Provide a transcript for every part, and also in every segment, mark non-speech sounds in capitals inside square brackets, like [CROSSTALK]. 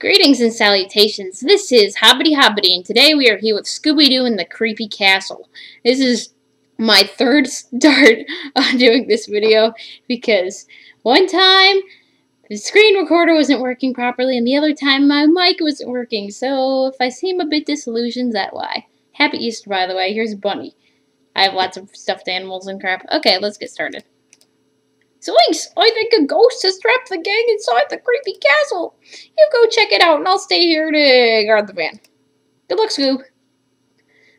Greetings and salutations. This is Hobbity Hobbity, and today we are here with Scooby Doo and the Creepy Castle. This is my third start [LAUGHS] on doing this video because one time the screen recorder wasn't working properly, and the other time my mic wasn't working. So if I seem a bit disillusioned, that why. Happy Easter, by the way. Here's Bunny. I have lots of stuffed animals and crap. Okay, let's get started. Zoinks! I think a ghost has trapped the gang inside the creepy castle. You go check it out, and I'll stay here to guard the van. Good luck, Scoob.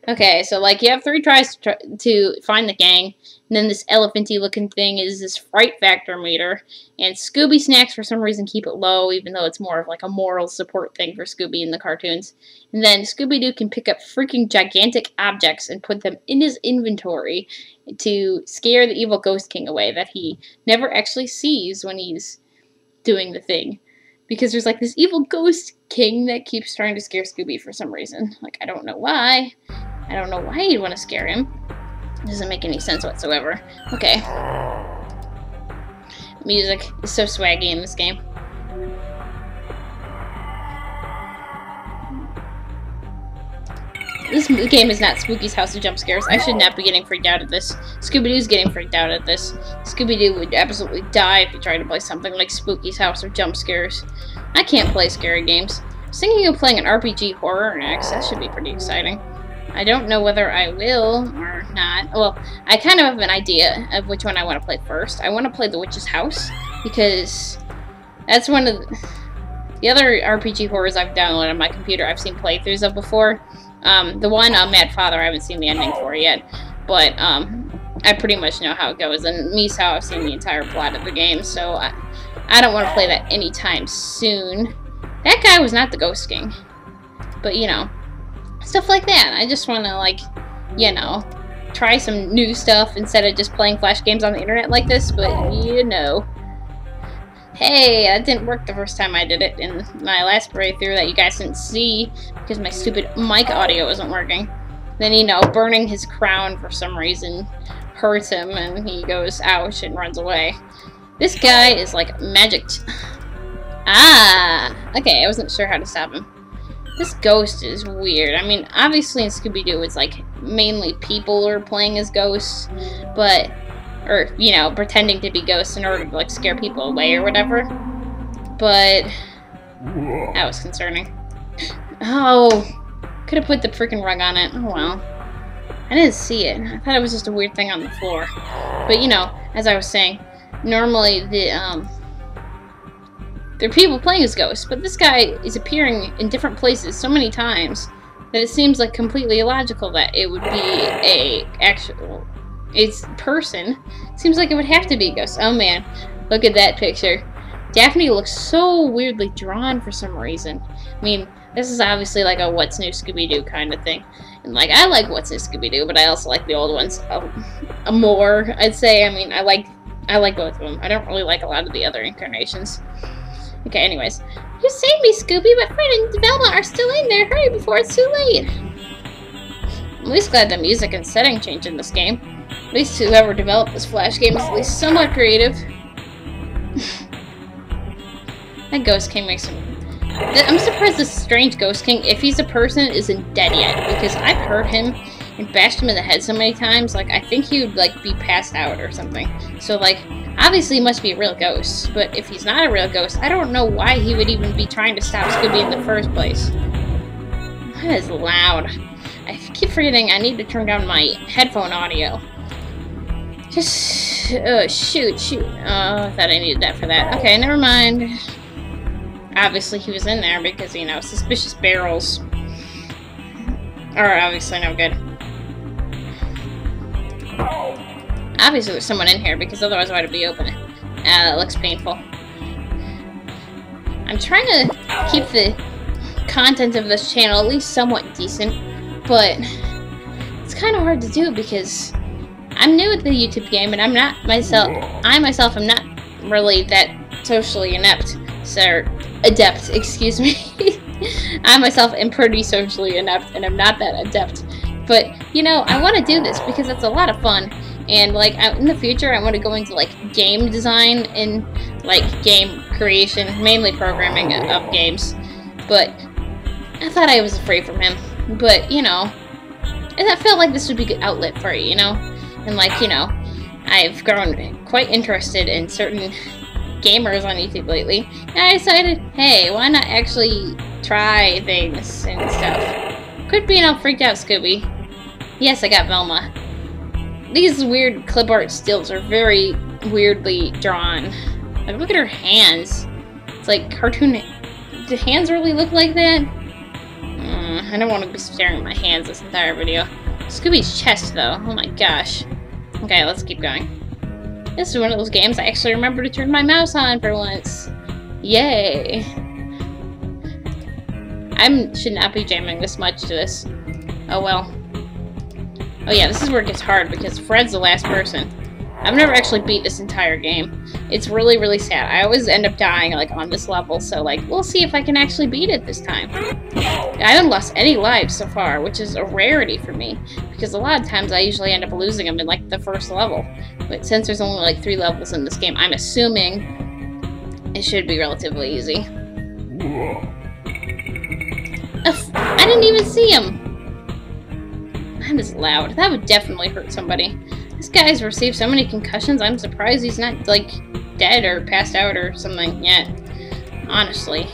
Okay, so like you have three tries to, to find the gang, and then this elephanty looking thing is this fright factor meter, and Scooby snacks for some reason keep it low, even though it's more of like a moral support thing for Scooby in the cartoons. And then Scooby Doo can pick up freaking gigantic objects and put them in his inventory to scare the evil Ghost King away that he never actually sees when he's doing the thing. Because there's like this evil Ghost King that keeps trying to scare Scooby for some reason. Like, I don't know why. I don't know why you'd want to scare him. It doesn't make any sense whatsoever. Okay. Music is so swaggy in this game. This game is not Spooky's House of Jump Scares. I should not be getting freaked out at this. Scooby-Doo's getting freaked out at this. Scooby-Doo would absolutely die if he tried to play something like Spooky's House of Jump Scares. I can't play scary games. I was thinking of playing an RPG horror next. That should be pretty exciting. I don't know whether I will or not. Well, I kind of have an idea of which one I want to play first. I want to play The Witch's House because that's one of the, the other RPG horrors I've downloaded on my computer. I've seen playthroughs of before. Um, the one, uh, Mad Father, I haven't seen the ending for yet, but um, I pretty much know how it goes. And Misao, I've seen the entire plot of the game, so I, I don't want to play that anytime soon. That guy was not the Ghost King, but you know, stuff like that. I just want to like, you know, try some new stuff instead of just playing flash games on the internet like this. But you know. Hey, that didn't work the first time I did it in my last playthrough that you guys didn't see because my stupid mic audio wasn't working. Then, you know, burning his crown for some reason hurts him and he goes ouch and runs away. This guy is like magic. ah! Okay, I wasn't sure how to stop him. This ghost is weird. I mean, obviously in Scooby-Doo it's like mainly people are playing as ghosts, but or you know pretending to be ghosts in order to like scare people away or whatever. But that was concerning. Oh could have put the freaking rug on it. Oh well. I didn't see it. I thought it was just a weird thing on the floor. But you know as I was saying normally the um there are people playing as ghosts but this guy is appearing in different places so many times that it seems like completely illogical that it would be a actual it's person. Seems like it would have to be a ghost. Oh man, look at that picture. Daphne looks so weirdly drawn for some reason. I mean, this is obviously like a What's New Scooby-Doo kind of thing. And like, I like What's New Scooby-Doo, but I also like the old ones a, a more, I'd say. I mean, I like I like both of them. I don't really like a lot of the other incarnations. Okay, anyways. You saved me, Scooby, but Fred and Velma are still in there. Hurry before it's too late. I'm at least glad the music and setting changed in this game. At least whoever developed this Flash game is at least somewhat creative. [LAUGHS] that Ghost King makes him... I'm surprised this strange Ghost King, if he's a person, isn't dead yet. Because I've heard him and bashed him in the head so many times, like, I think he would, like, be passed out or something. So, like, obviously he must be a real ghost. But if he's not a real ghost, I don't know why he would even be trying to stop Scooby in the first place. That is loud. I keep forgetting I need to turn down my headphone audio. Just, oh, shoot, shoot. Oh, I thought I needed that for that. Okay, never mind. Obviously he was in there because, you know, suspicious barrels are obviously no good. Obviously there's someone in here because otherwise why would it be open? Ah, that looks painful. I'm trying to keep the content of this channel at least somewhat decent, but it's kind of hard to do because I'm new at the YouTube game, and I'm not myself. I myself am not really that socially inept, sir. Adept, [LAUGHS] excuse me. I myself am pretty socially inept, and I'm not that adept. But you know, I want to do this because it's a lot of fun, and like in the future, I want to go into like game design and like game creation, mainly programming of games. but I thought I was afraid from him. But, you know, and I felt like this would be a good outlet for it you know? And like, you know, I've grown quite interested in certain gamers on YouTube lately, and I decided, hey, why not actually try things and stuff? Quit being all freaked out, Scooby. Yes, I got Velma. These weird clip art stills are very weirdly drawn. Like, look at her hands. It's like cartoon. Do hands really look like that? Mm, I don't want to be staring at my hands this entire video. Scooby's chest, though. Oh my gosh. Okay, let's keep going. This is one of those games I actually remember to turn my mouse on for once. Yay. I should not be jamming this much to this. Oh well. Oh yeah, this is where it gets hard because Fred's the last person. I've never actually beat this entire game. It's really, really sad. I always end up dying, like, on this level, so, like, we'll see if I can actually beat it this time. I haven't lost any lives so far, which is a rarity for me, because a lot of times I usually end up losing them in, like, the first level. But since there's only, like, three levels in this game, I'm assuming it should be relatively easy. I didn't even see him! That is loud. That would definitely hurt somebody. This guy's received so many concussions, I'm surprised he's not, like, dead or passed out or something yet. Honestly.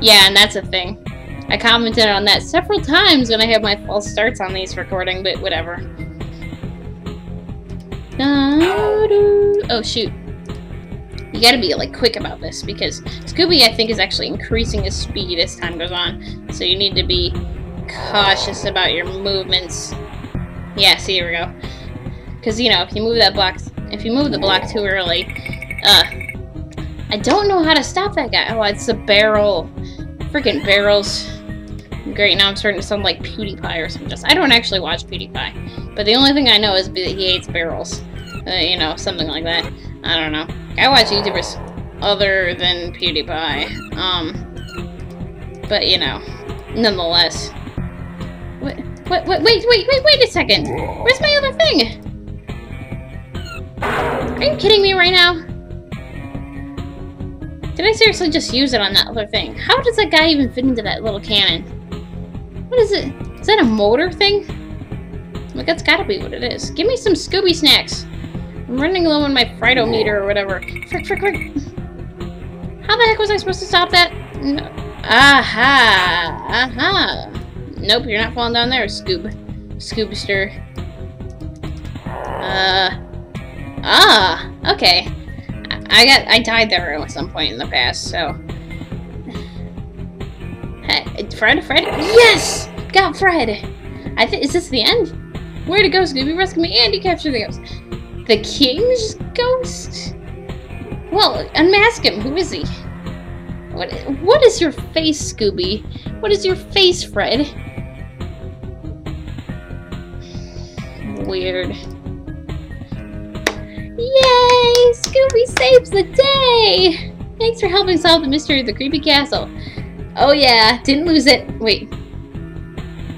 Yeah, and that's a thing. I commented on that several times when I have my false starts on these recording, but whatever. Oh, shoot. Gotta be, like, quick about this, because Scooby, I think, is actually increasing his speed as time goes on. So you need to be cautious about your movements. Yeah, see, here we go. Because, you know, if you move that block, if you move the block too early, uh, I don't know how to stop that guy. Oh, it's a barrel. Freaking barrels. Great, now I'm starting to sound like PewDiePie or something. I don't actually watch PewDiePie. But the only thing I know is that he hates barrels. Uh, you know, something like that. I don't know. I watch YouTubers other than PewDiePie. Um, but you know, nonetheless. What, what, wait, wait, wait, wait a second! Where's my other thing? Are you kidding me right now? Did I seriously just use it on that other thing? How does that guy even fit into that little cannon? What is it? Is that a motor thing? Like, that's gotta be what it is. Give me some Scooby snacks. I'm running low on my Frido meter or whatever. Frick, frick, frick. How the heck was I supposed to stop that? No. Aha! Aha! Nope, you're not falling down there, Scoob. Scoobster. Uh. Ah! Okay. I got- I died there at some point in the past, so... Hey, Fred? Fred? Yes! Got Fred! I think- is this the end? Where to go, Scooby? Rescue me and you capture the ghost. The king's ghost? Well, unmask him. Who is he? What, what is your face, Scooby? What is your face, Fred? Weird. Yay! Scooby saves the day! Thanks for helping solve the mystery of the creepy castle. Oh yeah, didn't lose it. Wait.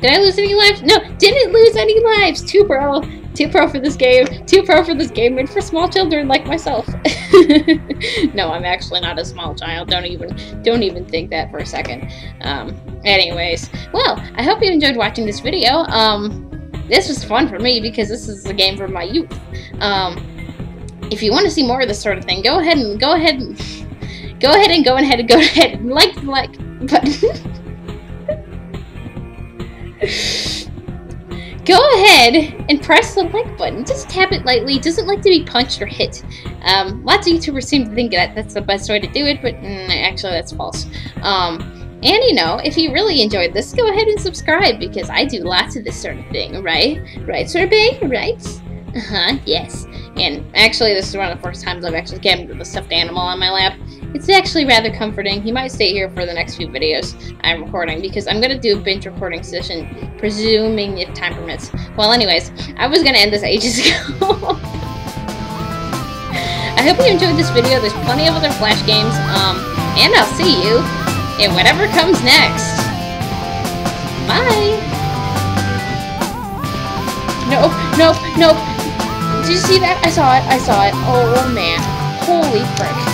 Did I lose any lives? No, didn't lose any lives! Too bro. Too pro for this game. Too pro for this game made for small children like myself. [LAUGHS] no, I'm actually not a small child. Don't even don't even think that for a second. Um, anyways, well, I hope you enjoyed watching this video. Um, this was fun for me because this is a game for my youth. Um, if you want to see more of this sort of thing, go ahead and go ahead and go ahead and go ahead and go ahead and like like button. [LAUGHS] go ahead and press the like button. Just tap it lightly. It doesn't like to be punched or hit. Um, lots of YouTubers seem to think that that's the best way to do it, but mm, actually that's false. Um, and you know, if you really enjoyed this, go ahead and subscribe because I do lots of this sort of thing, right? Right, Sorbet? Right? Uh-huh, yes. And actually, this is one of the first times I've actually gotten the stuffed animal on my lap. It's actually rather comforting. He might stay here for the next few videos I'm recording because I'm going to do a binge recording session, presuming if time permits. Well, anyways, I was going to end this ages [LAUGHS] ago. I hope you enjoyed this video. There's plenty of other Flash games, um, and I'll see you in whatever comes next. Bye! Nope, nope, nope. did you see that? I saw it. I saw it. Oh, man. Holy frick.